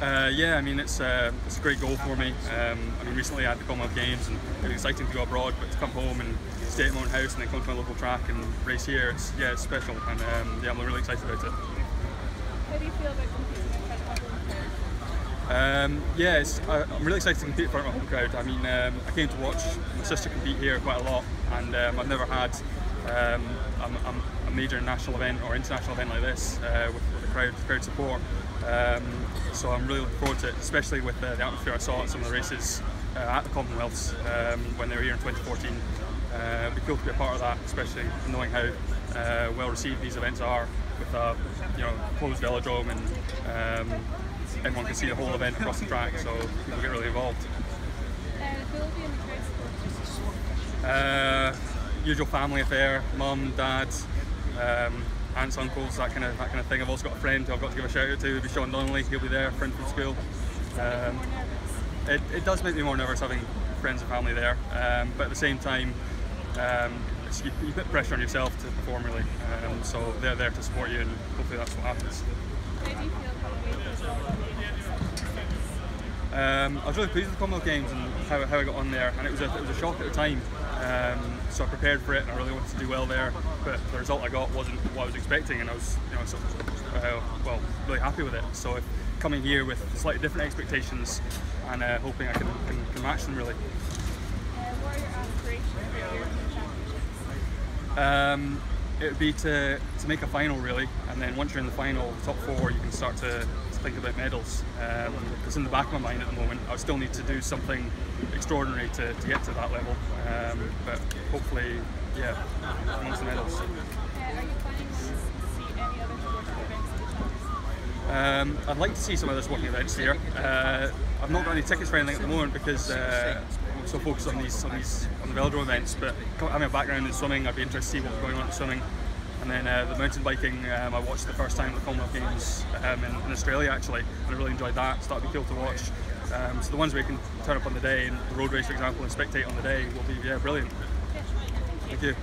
Uh, yeah, I mean it's uh, it's a great goal for me. Um, I mean recently I had the Commonwealth Games and it was exciting to go abroad, but to come home and stay at my own house and then come to my local track and race here, it's yeah it's special and um, yeah I'm really excited about it. How do you feel about competing in front of a home crowd? Um, yeah, it's, I, I'm really excited to compete in front of my home crowd. I mean um, I came to watch my sister compete here quite a lot, and um, I've never had um, a, a, major national event or international event like this uh, with, with the crowd crowd support. Um, so I'm really looking forward to it, especially with uh, the atmosphere I saw at some of the races uh, at the Commonwealths um, when they were here in 2014. Uh, it'd be cool to be a part of that, especially knowing how uh, well received these events are with a you know closed velodrome and um, everyone can see the whole event across the track, so people get really involved. Usual family affair, mum, dad, um, aunts, uncles, that kind of that kind of thing. I've also got a friend who I've got to give a shout out to. It'll be Sean Donnelly. He'll be there, friend from school. Um, it, it does make me more nervous having friends and family there, um, but at the same time, um, you, you, put pressure on yourself to perform really. Um, so they're there to support you, and hopefully that's what happens. Um, I was really pleased with the Commonwealth Games and how, how I got on there, and it was a, it was a shock at the time. Um, so I prepared for it, and I really wanted to do well there. But the result I got wasn't what I was expecting, and I was, you know, of, uh, well, really happy with it. So coming here with slightly different expectations and uh, hoping I can, can, can, match them really. What are your aspirations for the Championships? Um, it would be to, to make a final really, and then once you're in the final, top four, you can start to think about medals. Because um, in the back of my mind at the moment, I still need to do something extraordinary to, to get to that level. Um, but hopefully, yeah, amongst the medals. Uh, Um, I'd like to see some other sporting events here. Uh, I've not got any tickets for anything at the moment because uh, I'm so focused on these on these on the velodrome events. But having a background in swimming, I'd be interested to see what's going on in swimming. And then uh, the mountain biking, um, I watched the first time at the Commonwealth Games um, in, in, Australia actually, and I really enjoyed that. So that'd be cool to watch. Um, so the ones where you can turn up on the day, and the road race, for example, and spectate on the day will be yeah brilliant. Thank you.